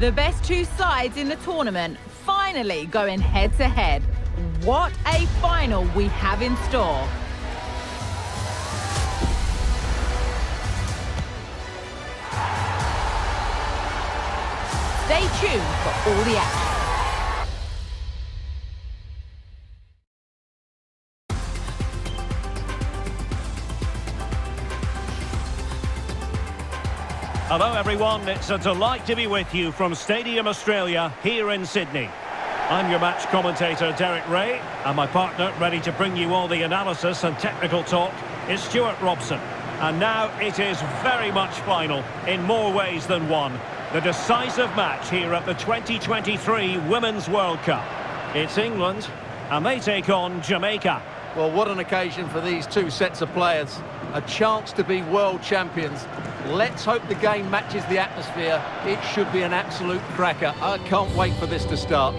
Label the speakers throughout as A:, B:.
A: The best two sides in the tournament finally going head to head. What a final we have in store. Stay tuned for all the action.
B: Hello everyone, it's a delight to be with you from Stadium Australia here in Sydney. I'm your match commentator Derek Rae and my partner ready to bring you all the analysis and technical talk is Stewart Robson. And now it is very much final in more ways than one. The decisive match here at the 2023 Women's World Cup. It's England and they take on Jamaica.
C: Well, what an occasion for these two sets of players. A chance to be world champions. Let's hope the game matches the atmosphere. It should be an absolute cracker. I can't wait for this to start.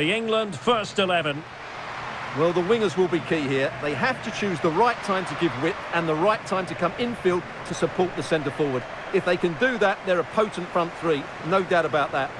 B: The England first 11.
C: Well, the wingers will be key here. They have to choose the right time to give width and the right time to come infield to support the centre forward. If they can do that, they're a potent front three. No doubt about that.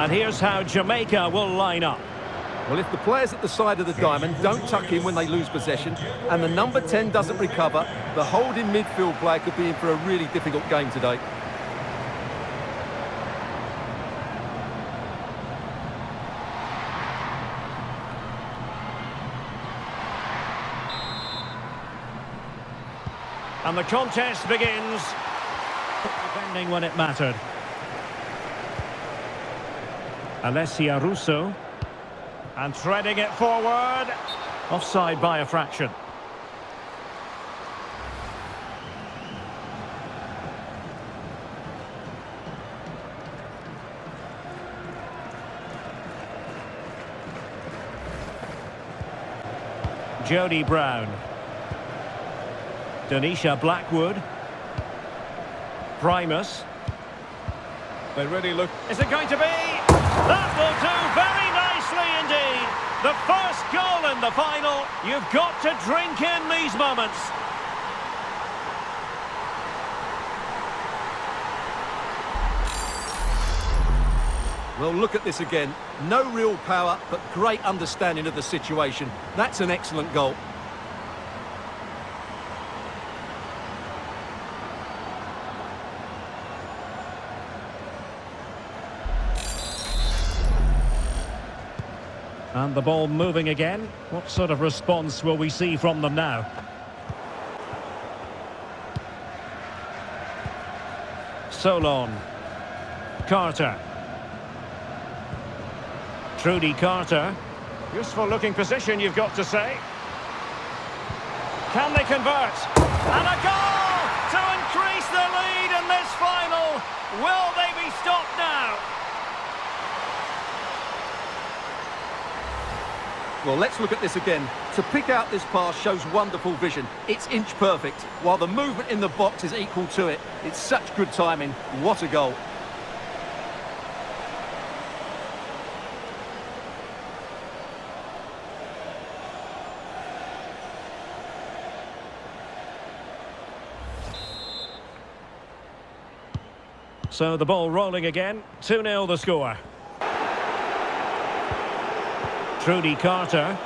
B: And here's how Jamaica will line up.
C: Well, if the players at the side of the diamond don't tuck in when they lose possession and the number 10 doesn't recover, the holding midfield player could be in for a really difficult game today.
B: And the contest begins, defending when it mattered. Alessia Russo. And threading it forward. Offside by a fraction. Jody Brown. Deneisha Blackwood. Primus. They really look... Is it going to be? That will do very nicely indeed. The first goal in the final. You've got to drink in these moments.
C: Well, look at this again. No real power, but great understanding of the situation. That's an excellent goal.
B: And the ball moving again. What sort of response will we see from them now? Solaun. Carter. Trudi Carter. Useful looking position, you've got to say. Can they convert? And a goal to increase the lead in this final. Will they be stopped now?
C: Well, let's look at this again. To pick out this pass shows wonderful vision. It's inch perfect, while the movement in the box is equal to it. It's such good timing. What a goal.
B: So the ball rolling again. 2-0 the score. Trudi Carter.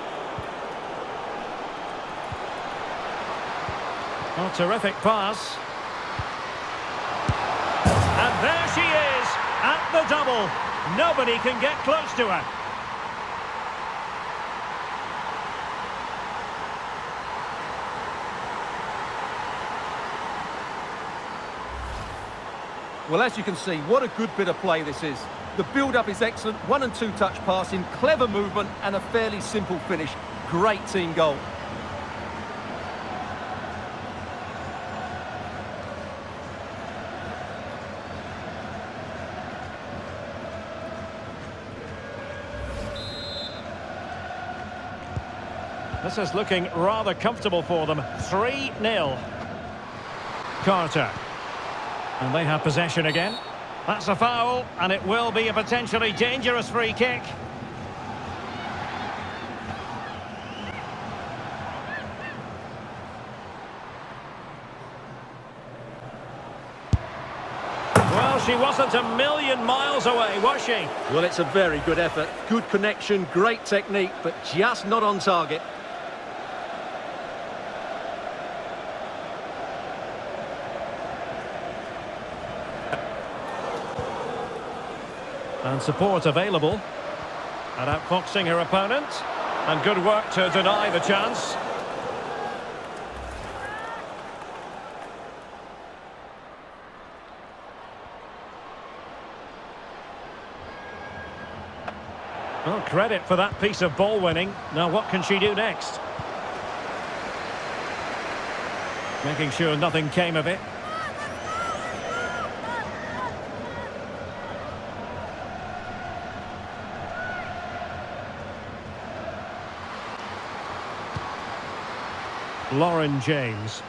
B: Oh, terrific pass. And there she is, at the double. Nobody can get close to her.
C: Well, as you can see, what a good bit of play this is. The build-up is excellent, one and two touch passing, clever movement and a fairly simple finish. Great team goal.
B: This is looking rather comfortable for them. 3-0. Carter. And they have possession again. That's a foul, and it will be a potentially dangerous free kick. Well, she wasn't a million miles away, was she?
C: Well, it's a very good effort. Good connection, great technique, but just not on target.
B: And support available. And outfoxing her opponent. And good work to deny the chance. Well, credit for that piece of ball winning. Now what can she do next? Making sure nothing came of it. Lauren James.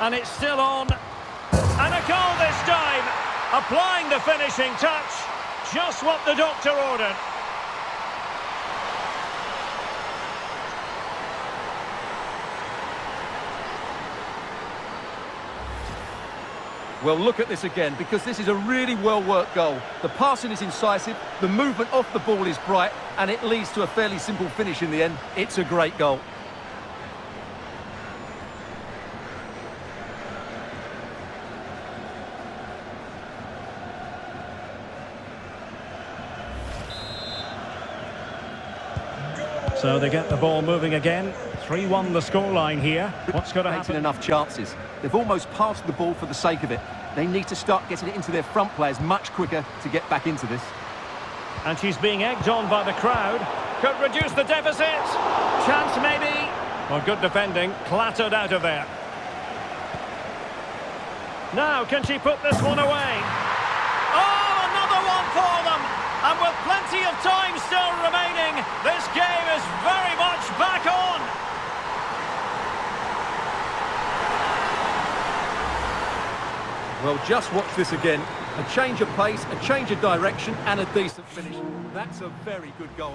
B: And it's still on. And a goal this time. Applying the finishing touch. Just what the doctor ordered.
C: Well, look at this again, because this is a really well-worked goal. The passing is incisive, the movement off the ball is bright, and it leads to a fairly simple finish in the end. It's a great goal.
B: So they get the ball moving again. 3-1 the scoreline here. What's going to
C: Creating
B: happen?
C: enough chances. They've almost passed the ball for the sake of it. They need to start getting it into their front players much quicker to get back into this.
B: And she's being egged on by the crowd. Could reduce the deficit. Chance maybe. Well, good defending. Clattered out of there. Now, can she put this one away? Oh, another one for them. And with plenty of time still remaining, this game is very much back on.
C: Well, just watch this again. A change of pace, a change of direction, and a decent finish. That's a very good goal.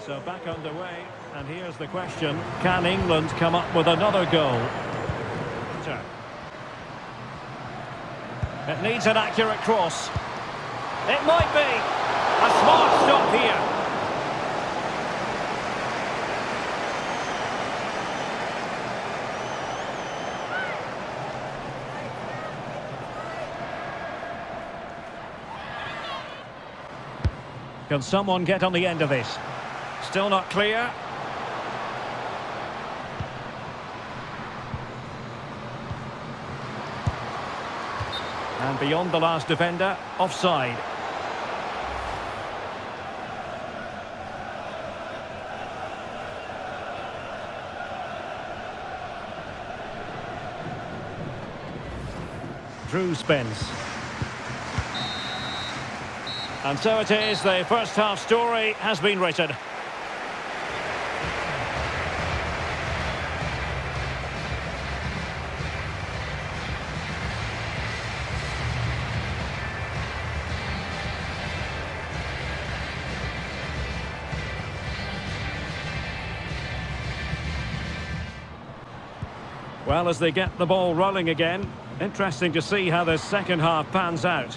B: So back underway, and here's the question. Can England come up with another goal? It needs an accurate cross. It might be. A smart stop here. Can someone get on the end of this? Still not clear. And beyond the last defender, offside. Drew Spence. And so it is, the first half story has been written. Well, as they get the ball rolling again, interesting to see how the second half pans out.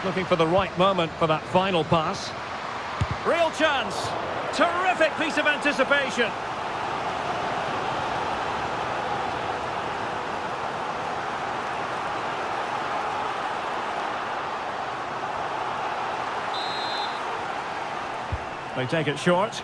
B: Just looking for the right moment for that final pass. Real chance. Terrific piece of anticipation. They take it short.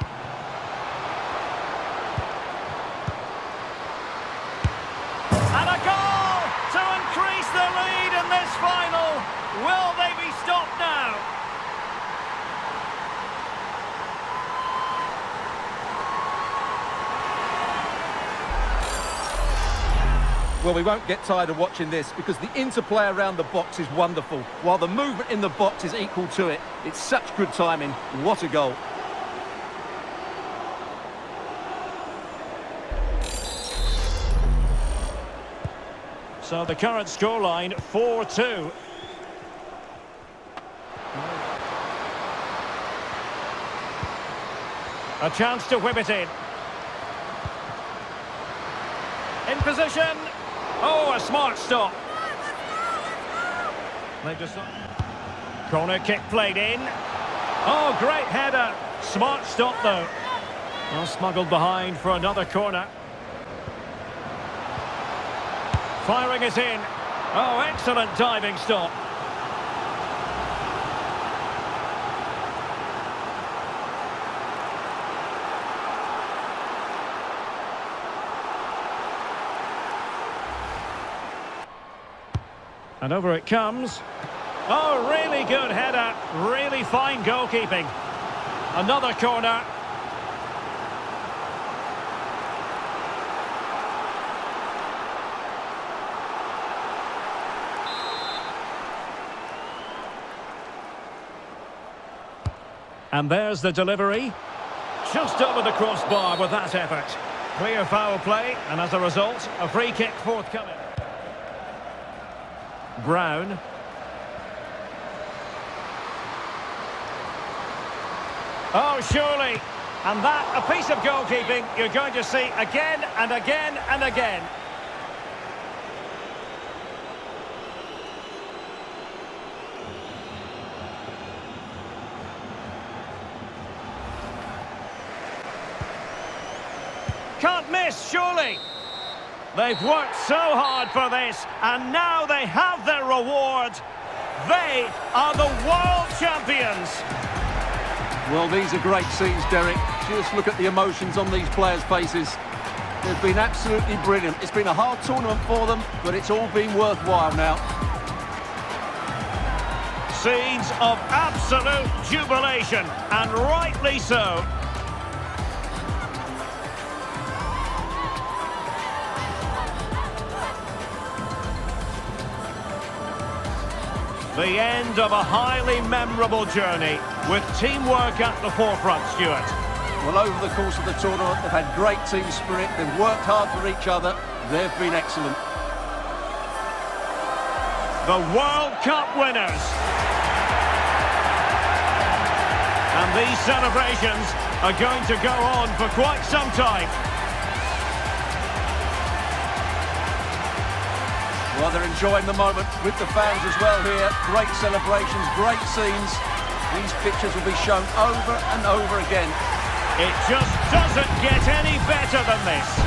C: Well, we won't get tired of watching this because the interplay around the box is wonderful, while the movement in the box is equal to it. It's such good timing. What a goal.
B: So the current scoreline, 4-2. A chance to whip it in. In position. Oh, a smart stop. They just... Corner kick played in. Oh, great header. Smart stop, though. Well, smuggled behind for another corner. Firing it in. Oh, excellent diving stop. And over it comes. Oh, really good header. Really fine goalkeeping. Another corner. And there's the delivery. Just over the crossbar with that effort. Clear foul play, and as a result, a free kick forthcoming. Brown. Oh, surely. And that, a piece of goalkeeping you're going to see again and again and again. Can't miss, surely. They've worked so hard for this, and now they have their reward. They are the world champions.
C: Well, these are great scenes, Derek. Just look at the emotions on these players' faces. They've been absolutely brilliant. It's been a hard tournament for them, but it's all been worthwhile now.
B: Scenes of absolute jubilation, and rightly so. The end of a highly memorable journey with teamwork at the forefront, Stewart.
C: Well, over the course of the tournament, they've had great team spirit. They've worked hard for each other. They've been excellent.
B: The World Cup winners. And these celebrations are going to go on for quite some time.
C: Well, they're enjoying the moment with the fans as well here. Great celebrations, great scenes. These pictures will be shown over and over again.
B: It just doesn't get any better than this.